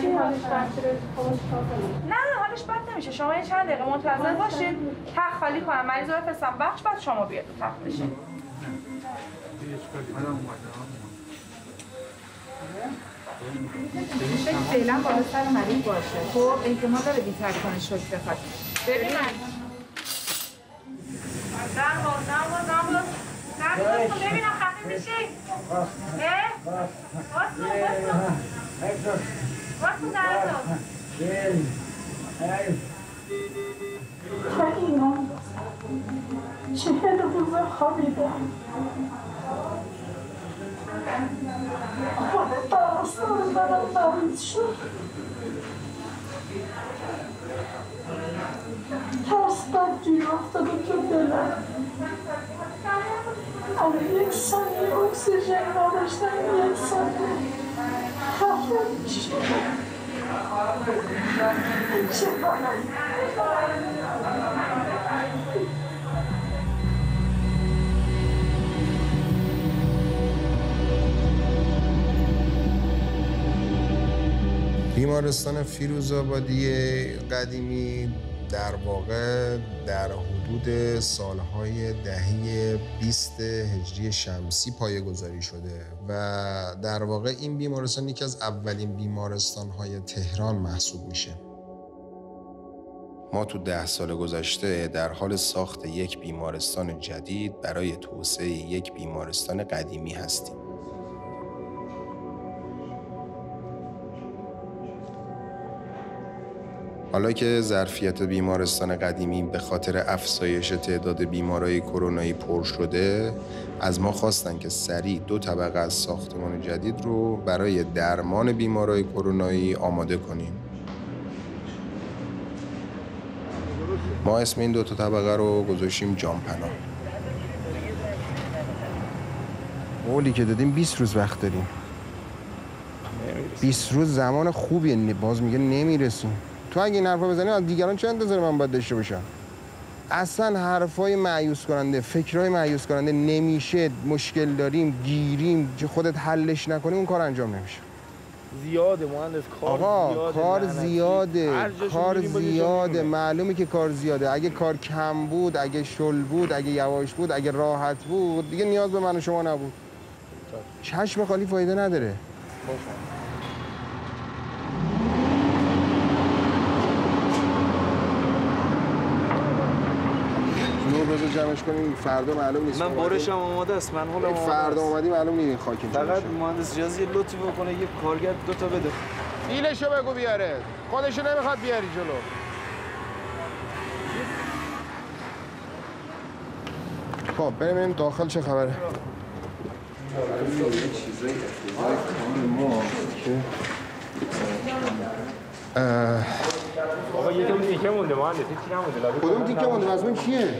چی؟ حالش نه حالش بد نمیشه. شما یه چند دقیقه منتظر باشید تخت خالی کنم. مریض رو بفرستم. بخش بعد شما بیاد تو تخت بشین. فعلا بالا سر مریض باشه. خب احتمال داره بیتر کنه شوک بخواد. ببین من. در باز در باز در باز در باز ببینم خفه میشی. اه؟ باز کن باز کن باز کن در باز کریما چهل روز خوابیدم خود پرستار منم مریض شد ترس بد بیمارستان فیروزآبادی قدیمی در واقع در حدود سالهای دهه 20 هجری شمسی پایه‌گذاری شده و در واقع این بیمارستان یکی از اولین بیمارستانهای تهران محسوب میشه. ما تو ده سال گذشته در حال ساخت یک بیمارستان جدید برای توسعه یک بیمارستان قدیمی هستیم. حالا که ظرفیت بیمارستان قدیمی به خاطر افزایش تعداد بیمارای کرونایی پر شده از ما خواستن که سریع دو طبقه از ساختمان جدید رو برای درمان بیمارای کرونایی آماده کنیم. ما اسم این دو تا طبقه رو گذاشتیم جامپنا. قولی که دادیم 20 روز وقت داریم. 20 روز زمان خوبیه باز میگه نمی‌رسیم. تو اگه این حرفا بزنی از دیگران چه انتظاری من باید داشته باشم؟ اصلا حرفای معیوس کننده فکرهای معیوس کننده نمیشه. مشکل داریم گیریم که خودت حلش نکنی اون کار انجام نمیشه. زیاده مهندس کار آقا زیاده کار. زیاده کار زیاده. معلومه که کار زیاده. اگه کار کم بود اگه شل بود اگه یواش بود اگه راحت بود دیگه نیاز به من و شما نبود. چشم. خالی فایده نداره. نور بذار جمعش کنیم. فردا معلوم نیست من. برشم آماده است. من این آماده فردا. اومدی معلوم نیست. خاک فقط. مهندس جازی یه لطفی بکنه یه کارگر دو تا بده. دیلشو بگو بیاره. خودشو نمی‌خواد بیاری جلو. خب بریم ببینیم داخل چه خبره؟ آقا یه تا تیکه مونده مهندس هیچی نمونده. لابی کدوم تیکه مونده؟ مضمون کیه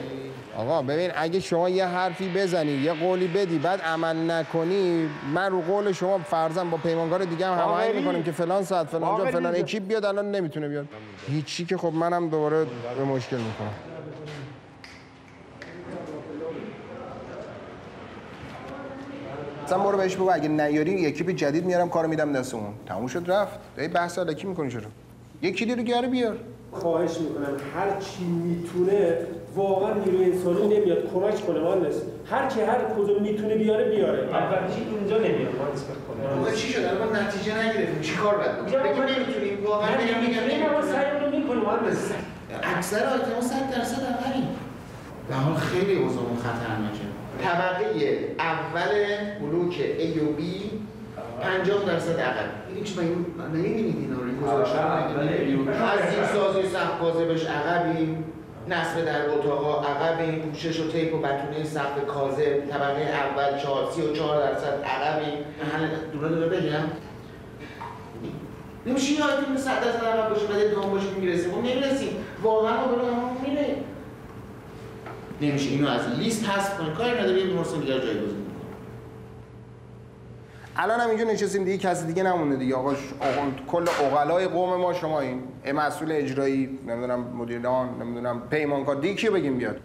آقا ببین اگه شما یه حرفی بزنی یه قولی بدی بعد عمل نکنی من رو قول شما فرضاً با پیمانکار دیگه هم هماهنگ آقا می‌کنیم که فلان ساعت فلان جا فلان. اکیپ بیاد الان نمی‌تونه بیاد. هیچی که خب منم دوباره به مشکل می‌کنم مثلا برو بهش بگو اگه نیاری یه اکیپ جدید میارم کارو میدم دستمون. تموم شد رفت. ای بحث الکی می‌کنی چرا؟ یکی دیگه گره بیار. خواهش می‌کنم. هر چی می‌تونه واقعا نیروی انسانی نمیاد کمک کنه مهندس. هر کی هر کدوم می‌تونه بیاره بیاره. اول چی اینجا نمیاد مهندس کنه. چی شد؟ الان ما نتیجه نگرفتیم. چی کار باید بکنیم؟ بگیم نمی‌تونیم. واقعا بگم میگم نمی‌تونیم. اما نمی‌تونیم سعیمون می‌کنیم مهندس. اکثر آیتما 100 درصد عقبیم در حال خیلی اوضاعمون خطرناکه. طبقه اول بلوک A و B 50 درصد عقب. این چی مگه نمی‌بینید اینا رو. این گزارش از این سازی سقف بازه عقبیم. نصب در اتاقا عقبیم. پوشش و تیپ و بتونه سقف کاذب طبقه اول 4 34 درصد عقبیم. محل دونه دونه بگم. نمیشه یه آیتم 100 درصد عقب باشه بعد ادام باشه که می‌رسیم. ما نمی‌رسیم. واقعا ما به راهمون میره نمیشه اینو از لیست حذف کنیم. کاری نداره یه بیمارستان دیگر جایگزین الان هم اینجا نشستیم دیگه کسی دیگه نمونده دیگه. آقا کل اقلای قوم ما شما این. مسئول اجرایی نمی‌دونم مدیران نمی‌دونم پیمانکار دیگه کی بگیم بیاد؟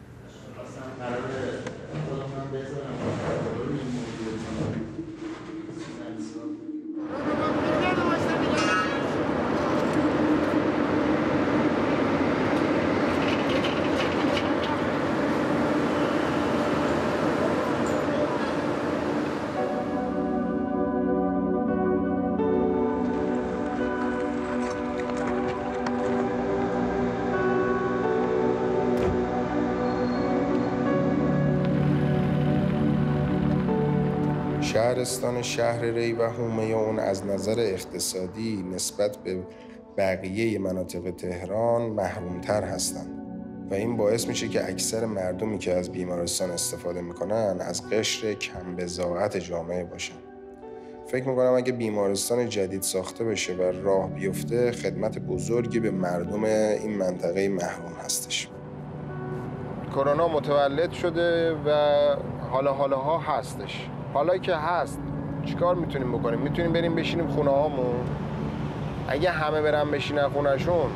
شهرستان شهر ری و حومه اون از نظر اقتصادی نسبت به بقیه مناطق تهران محرومتر هستند. و این باعث میشه که اکثر مردمی که از بیمارستان استفاده می‌کنن از قشر کم بضاعت جامعه باشن. فکر می‌کنم اگه بیمارستان جدید ساخته بشه و راه بیفته خدمت بزرگی به مردم این منطقه محروم هستش. کرونا متولد شده و حالا حالاها هستش. حالا که هست چیکار می‌تونیم بکنیم؟ می‌تونیم بریم بشینیم خونه هامون؟ اگه همه برن بشینن خونهشون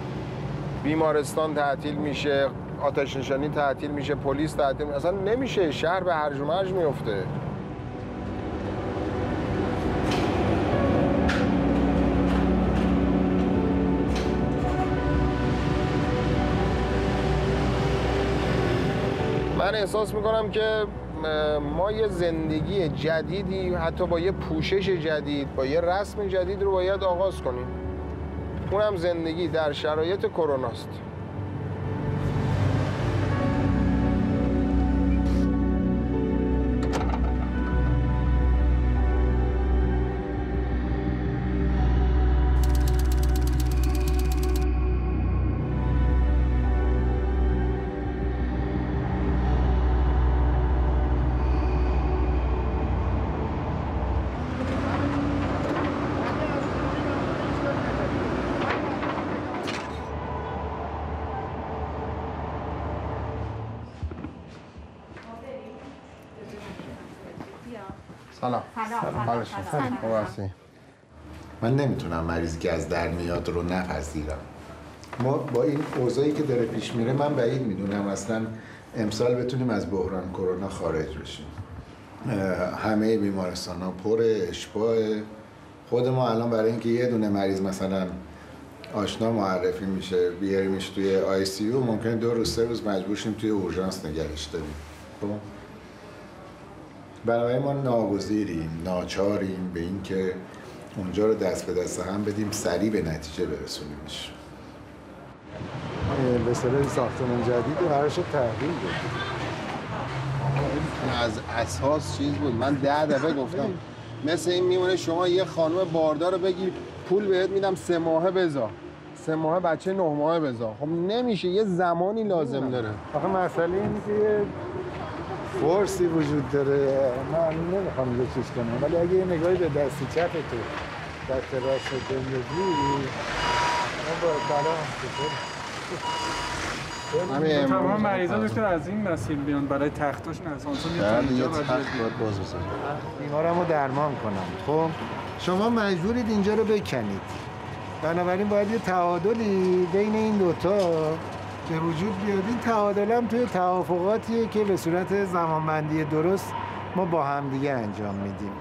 بیمارستان تعطیل میشه آتش نشانی تعطیل میشه پلیس تعطیل میشه. اصلا نمیشه شهر به هرج و مرج میفته من احساس می‌کنم که ما یه زندگی جدیدی حتی با یه پوشش جدید با یه رسم جدید رو باید آغاز کنیم. اونم زندگی در شرایط کروناست سلام. حالش خوب هستی؟ من نمی‌تونم مریضی که از در میاد رو نپذیرم. ما با این اوضاعی که داره پیش میره من بعید می‌دونم اصلا امسال بتونیم از بحران کرونا خارج بشیم. همه بیمارستان ها پر اشباه خود ما الان برای اینکه یه دونه مریض مثلا آشنا معرفی میشه بیاریمش توی آی سی یو ممکن دو روز سه روز مجبور شیم توی اورژانس نگرش داریم. بنابراین ما ناگزیریم ناچاریم به اینکه اونجا رو دست به دست هم بدیم سریع به نتیجه برسونیمش. به اصطلاح ساختمان جدید شد تحویل بدیم از اساس چیز بود. من ده دفعه گفتم مثل این میمونه شما یه خانم باردار رو بگی پول بهت میدم سه ماهه بذار. سه ماهه بچه نه ماهه بذار. خب نمیشه یه زمانی لازم داره. آخه مسئله اینه که یه فورسی وجود داره. من نمی‌خوام اینجا چیز کنم. ولی اگه یه نگاهی به دستی چپ تو دست راست بندازی ما با بلا تمام مریضا دکتر از این مسیر بیان برای تختاشون از بعد یه تخت باید باز بزنیم بیمارم رو درمان کنم. خب شما مجبورید اینجا رو بکنید. بنابراین باید یه تعادلی بین این دوتا به وجود بیاد. این تعادل هم توی توافقاتیه که به صورت زمانبندی درست ما با همدیگه انجام میدیم.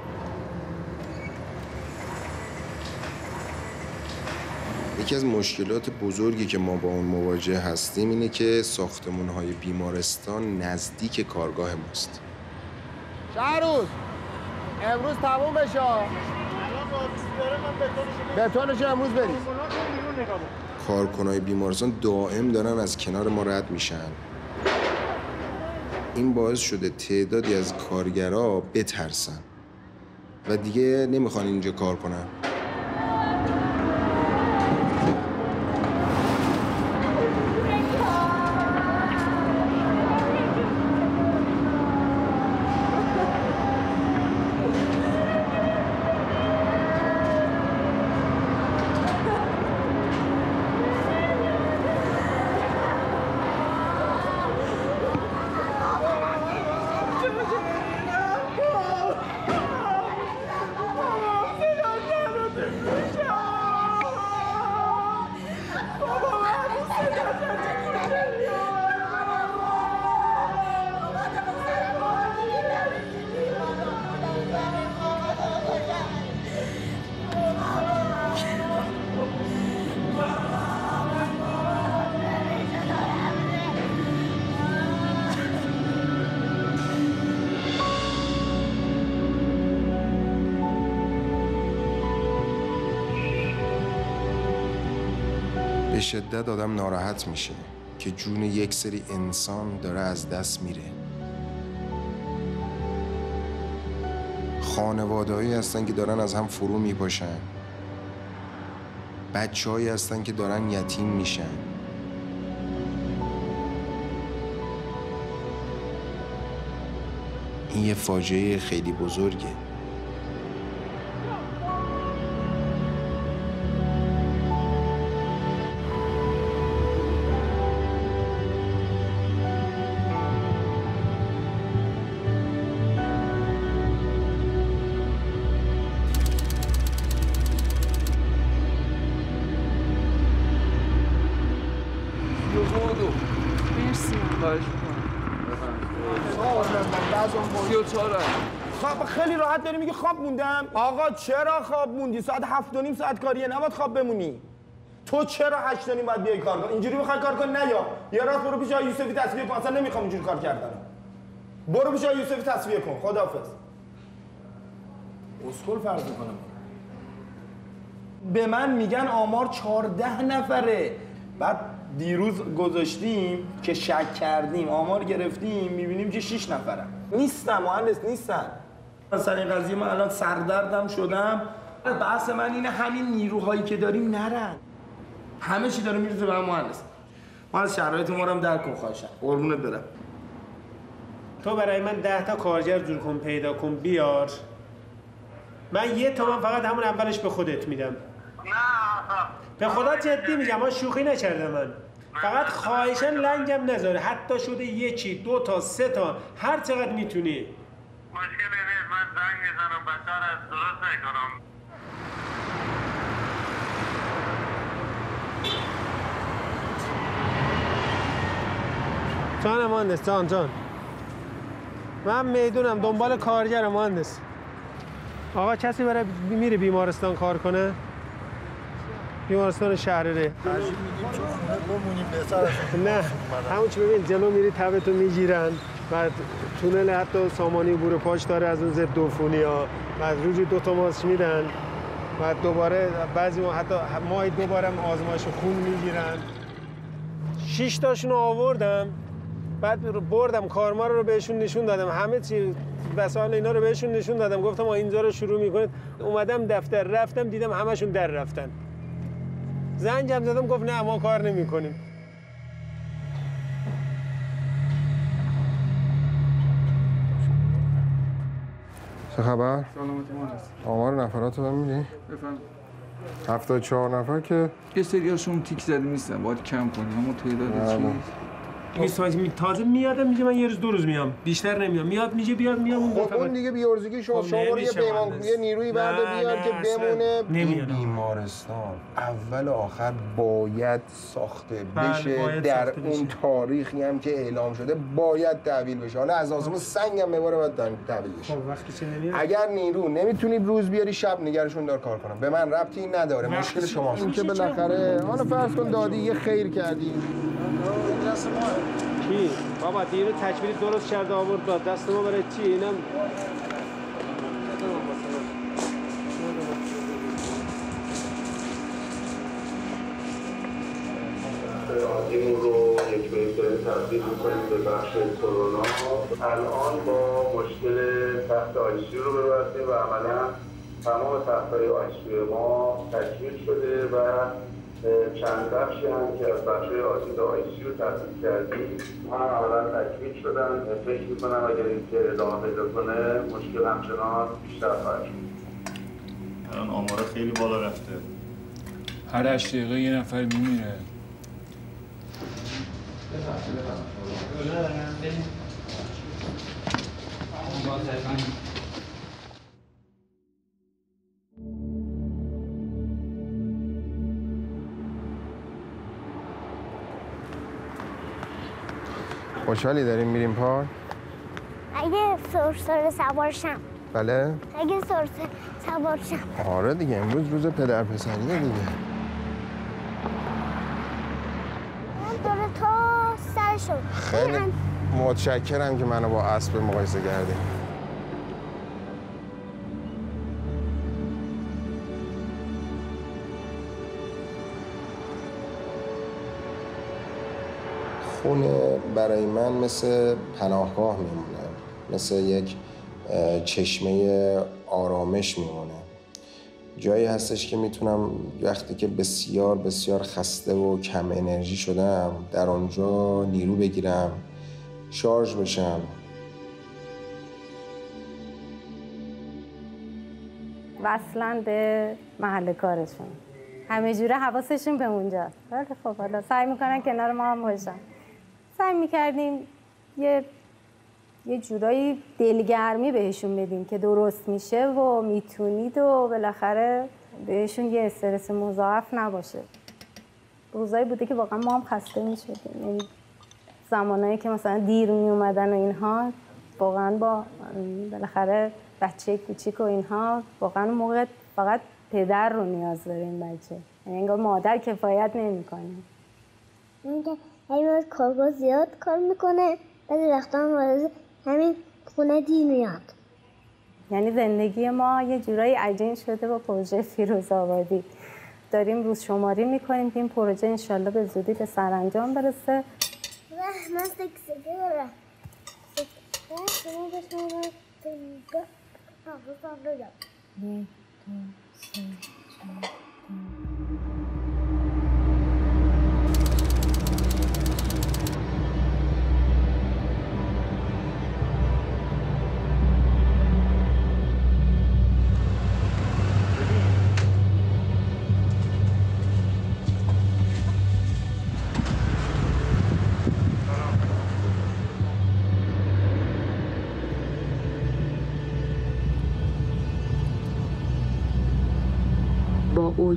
یکی از مشکلات بزرگی که ما با اون مواجه هستیم اینه که ساختمون های بیمارستان نزدیک کارگاه ماست. شهروز امروز تموم بشه. بتونش امروز بریم. کارکنای بیمارستان دائم دارن از کنار ما رد میشن. این باعث شده تعدادی از کارگرا بترسن و دیگه نمی‌خوان اینجا کار کنن. شدت آدم ناراحت میشه که جون یک سری انسان داره از دست میره. خانوادهایی هستن که دارن از هم فرو میپاشن. بچههایی هستن که دارن یتیم میشن. این یه فاجعه خیلی بزرگه. خب خیلی راحت داری میگی خواب موندم. آقا چرا خواب موندی؟ ساعت هفت و نیم ساعت کاریه. نباید خواب بمونی. تو چرا هشت و نیم باید بیای کار کنی؟ اینجوری می‌خوای کار کنی؟ نه یا. یه راست برو پیش آقای یوسفی تصویه کن. اصلا نمی‌خوام اینجوری کار کردن برو پیش آقای یوسفی تصویه کن. خداحافظ. اسکل فرض کنم به من میگن آمار چهارده نفره. بعد دیروز گذاشتیم که شک کردیم آمار گرفتیم می‌بینیم که 6 نفرم نیستم مهندس نیستم مثلا این قضیه من الان سردردم شدم. بحث من اینه همین نیروهایی که داریم نرن. همه چی داره میرزه به هم مهندس. مهندس شرایط ما رو هم درک کن خواهشم قربونت برم. تو برای من ده تا کارگر جور کن پیدا کن بیار. من یه تومن فقط همون اولش به خودت میدم. به خدا جدی میگم ما شوخی نکردم من. فقط خواهشن لنگم نذاره. حتی شده یکی دو تا سه تا. هر چقدر می‌تونی. مشکلی نیست من زنگ می‌زنم بچه رو درست می‌کنم جان مهندس جان جان. من می‌دونم دنبال کارگر مهندس. آقا کسی برای میره بیمارستان کار کنه؟ بیمارستان شهرره نه همون چی ببین جلو میری تبتو می‌گیرن. بعد تونل حتی سامانی بور پاش داره از اون ضد عفونی ها بعد روزی دو تا ماسک میدن. بعد دوباره بعضی ما حتی ماهی دوباره هم آزمایش خون می‌گیرن. شش تاشون رو آوردم. بعد بردم کارما رو بهشون نشون دادم. همه چی وسایل اینا رو بهشون نشون دادم. گفتم ما اینجا رو شروع می‌کنید. اومدم دفتر رفتم دیدم همشون در رفتن. زنگم زدم گفت نه ما کار نمی‌کنیم. چه خبر؟ سلامتی مهندس آمار نفرات رو میدی؟ بفهم هفتاد چهار نفر که یه سریاشون تیک زده نیستن باید کم کنیم. اما تعداد چیز؟ میسماج می تازه میادم میگه من یه روز دو روز میام. بیشتر نمیام. میاد میگه بیاد میام اون خب اون دیگه بیارزگی شما خب شما برو یه پیمان. یه نیروی برده بیار نه، که بمونه. بیمارستان اول و آخر باید ساخته بله، بشه باید در ساخته اون بشه. تاریخی هم که اعلام شده. باید تحویل بشه. حالا از آسمون سنگ هم بباره باید تحویل بشه. خب وقتی چه نمیاد. اگر نیرو نمی‌تونید روز بیاری شب نگرشون دار کار کنم. به من ربطی نداره. مشکل شماست. این که؟ بالاخره حالا فرض کن دادی یه خیر کردی. کی بابا دیرو تکمیلی درست کرده آورد داد دست ما برای چی؟ اینم عادیمون رو یک به یک داریم تبدیل می‌کنیم به بخش کرونا. الان با مشکل تخت آیسیو روبرو هستیم و عملا تمام تخت های آیسیو ما تکمیل شده و چند بخشی هم که از بخش های آسید آیسیو تبدیل کردیم ما هم عملا تکمیل شدن فکر می‌کنم اگر این که ادامه پیدا کنه مشکل همچنان بیشتر خواهد شد. الان آمارا خیلی بالا رفته. هر هشت دقیقه یه نفر میمیره. خوشحالی داریم میریم پارک؟ اگه سرسره سوارشم بله. اگه سرسره سوارشم آره دیگه امروز روز پدر پسریه دیگه. من داره تا سرشون. خیلی متشکرم که منو با اسب مقایسه کردی. خونه برای من مثل پناهگاه میمونه مثل یک چشمه آرامش میمونه. جایی هستش که می‌تونم وقتی که بسیار بسیار خسته و کم انرژی شدم در آنجا نیرو بگیرم شارژ بشم. وصلن به محل کارشون. همه جوره حواسشون به اونجاست ولی خب حالا سعی می‌کنن کنار ما هم باشن. سعی می‌کردیم یه یه جورایی دلگرمی بهشون بدیم که درست میشه و می‌تونید و بالاخره بهشون یه استرس مضاعف نباشه. روزایی بوده که واقعا ما هم خسته می‌شدیم. یعنی زمانایی که مثلا دیر می اومدن و اینها واقعا با بالاخره بچه کوچیک و اینها واقعا موقع فقط پدر رو نیاز داره این بچه. یعنی انگار مادر کفایت نمی‌کنه. میگه هی باید کارگاه زیاد کار می‌کنه بعضی وقتا هم همین خونه دیر میاد. یعنی زندگی ما یه جورایی عجین شده با پروژه فیروز آبادی. داریم روز شماری می‌کنیم که این پروژه انشالله به زودی به سرانجام برسه. من سکسگی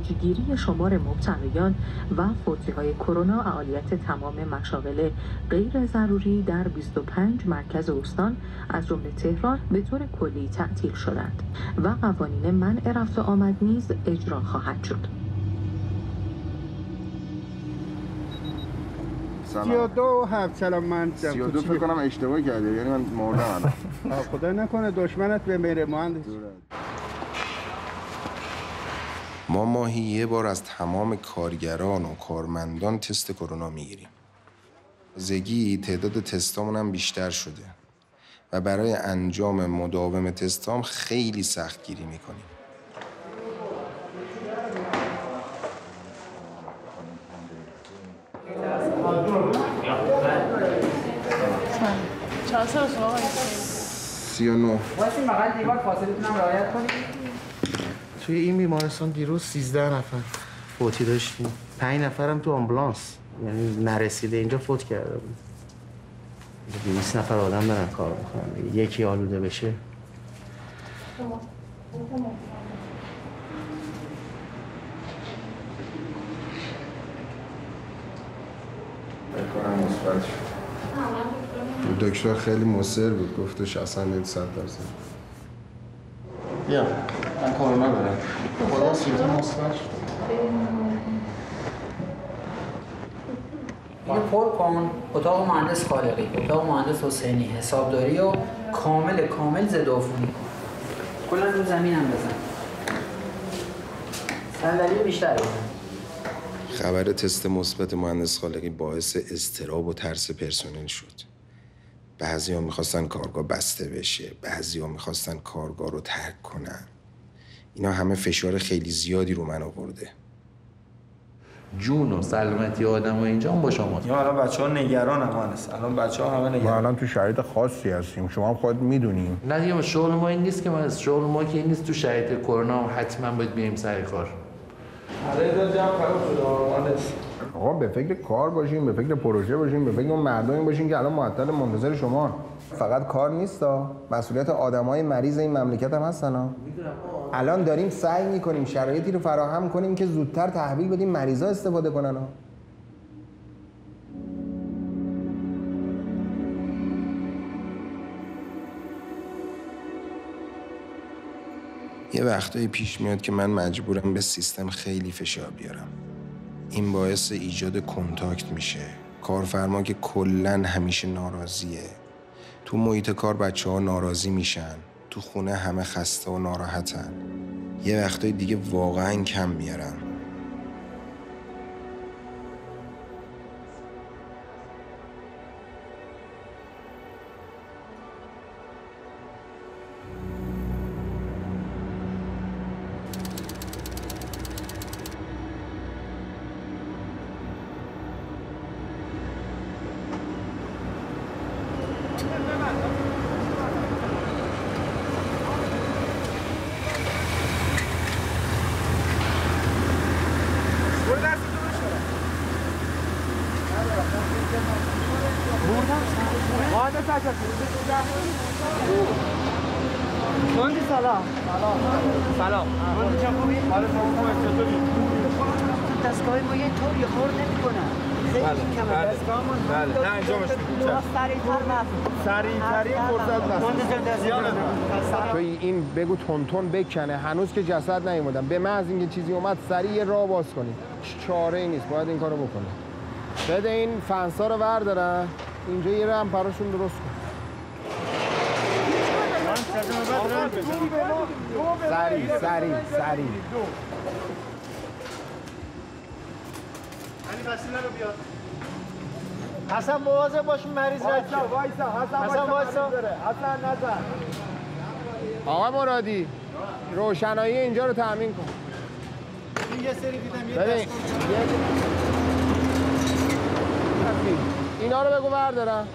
اوجگیری شمار مبتلایان و فوتی های کرونا اعالیت تمام مشاغل غیر ضروری در 25 مرکز استان از جمله تهران به طور کلی تعطیل شدند و قوانین منع رفت و آمد نیز اجرا خواهد شد. سی و دو هفت. سلام من سی و دو فکر کنم اشتباه کرده یعنی من مردم. خدا نکنه دشمنت به میره مهندس ما ماهی یه بار از تمام کارگران و کارمندان تست کرونا می‌گیریم. زگی تعداد تستامون هم بیشتر شده و برای انجام مداوم تستام خیلی سخت گیری می‌کنیم. سی و نو دیوار فاصلتون هم رعایت کنید توی این بیمارستان دیروز 13 نفر فوتی داشتیم. 5 نفرم تو آمبولانس. یعنی نرسیده اینجا فوت کرده بود. 200 نفر آدم دارن کار می‌کنن. یکی آلوده بشه. دکتر خیلی مصر بود. گفتش اصلا نیت صد درصد. بیا من کرونا دارم خدا سیوتا مثبت اینو پر کن اتاق مهندس خالقی. اتاق مهندس حسینی. حسابداری و کامل کامل ضد عفونی. کن کلا رو زمین هم بزن. صندلی بیشتر بزن. خبر تست مثبت مهندس خالقی باعث استراب و ترس پرسنل شد. بعضی ها می‌خواستن کارگاه بسته بشه بعضی ها می‌خواستن کارگاه رو ترک کنن. اینا همه فشار خیلی زیادی رو من آورده. جون و سلامتی آدم و اینجا هم با شما. یا الان بچه ها نگران هم هست الان بچه ها همه ما نگران الان تو شرایط خاصی هستیم. شما هم خود می‌دونیم. نه دیگه شغل ما این نیست که ما شغل ما که این نیست. تو شرایط کرونا حتما باید بیایم سر کار. آره جمع خراب شده. آقا به فکر کار باشیم به فکر پروژه باشیم به فکر مردمی باشیم که الان معطل منتظر شما فقط کار نیست مسئولیت آدمای مریض این مملکت هم هستن. الان داریم سعی می‌کنیم شرایطی رو فراهم کنیم که زودتر تحویل بدیم مریضا استفاده کنن. یه وقتایی پیش میاد که من مجبورم به سیستم خیلی فشار بیارم این باعث ایجاد کنتاکت میشه. کارفرما که کلا همیشه ناراضیه. تو محیط کار بچه ها ناراضی میشن. تو خونه همه خسته و ناراحتن. یه وقتایی دیگه واقعا کم میارم یه طور یه خور نمی کنن خیلی کمه دستگاهمون بله نه انجامش میدیم. سریعتر سریعترین فرصت تو این بگو تون بکنه. هنوز که جسد نیومدن به محض اینکه چیزی اومد سریع یه راه باز کنید چاره ای نیست. باید این کارو بکنه. بده این فنسا رو وردارن. اینجا یه رم براشون درست کن سریع سریع سریع. علی وسیله رو بیار. حسن مواظب باش مریض رد وایسا وایسا حسن وایسا حسن نظر آقا مرادی روشنایی اینجا رو تأمین کن. این یه سری دیدم یه دست اینا رو بگو بردارم.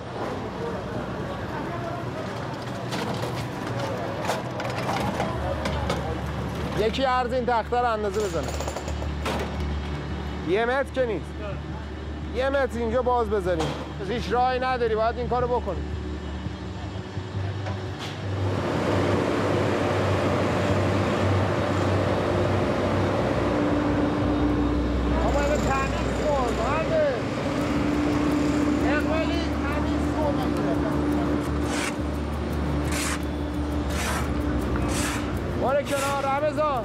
یکی عرض این تخته رو اندازه بزنه. یه متر که نیست. یه متر اینجا باز بذاریم هیچ راهی نداری باید این کارو بکنی آقا اینو تمیز کن مهندس. اقبالی تمیز کن باره کنار رمضان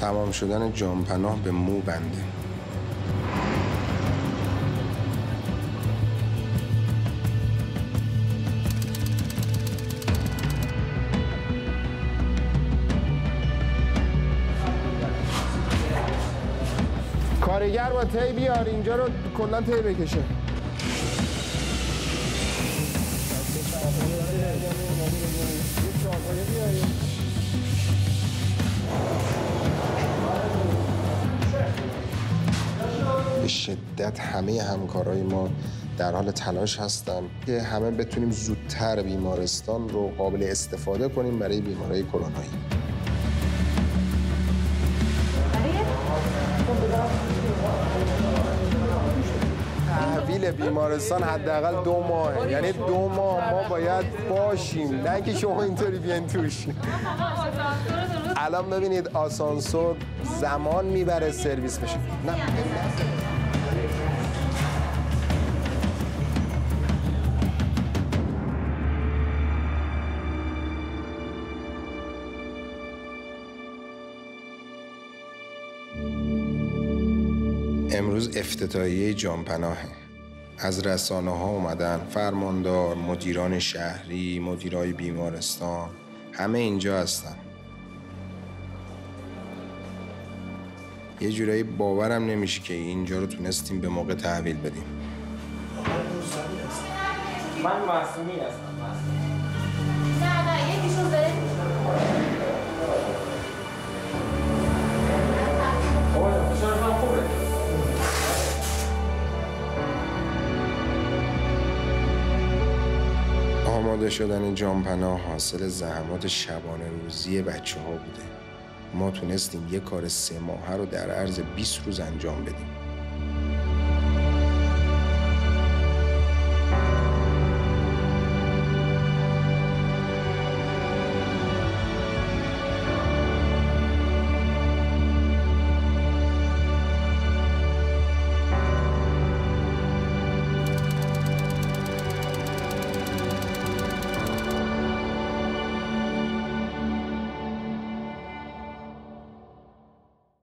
تمام شدن جانپناه به مو بنده. کارگر با تی بیار اینجا رو کلا تی بکشه. شدت همه همکارای ما در حال تلاش هستن که همه بتونیم زودتر بیمارستان رو قابل استفاده کنیم برای بیماری کرونایی. تحویل بیمارستان حداقل دو ماه. یعنی دو ماه ما باید باشیم. نه اینکه شما اینطوری بیاین توش. الان ببینید آسانسور زمان می‌بره سرویس بشه. نه. امروز افتتاحیه جانپناهه. از رسانه ها اومدن فرماندار مدیران شهری مدیرای بیمارستان همه اینجا هستن. یه جورایی باورم نمیشه که اینجا رو تونستیم به موقع تحویل بدیم. من معصومی هستم نه نه یکیشون بره آماده شدن جانپناه حاصل زحمات شبانه روزی بچه ها بوده. ما تونستیم یه کار سه ماهه رو در عرض 20 روز انجام بدیم.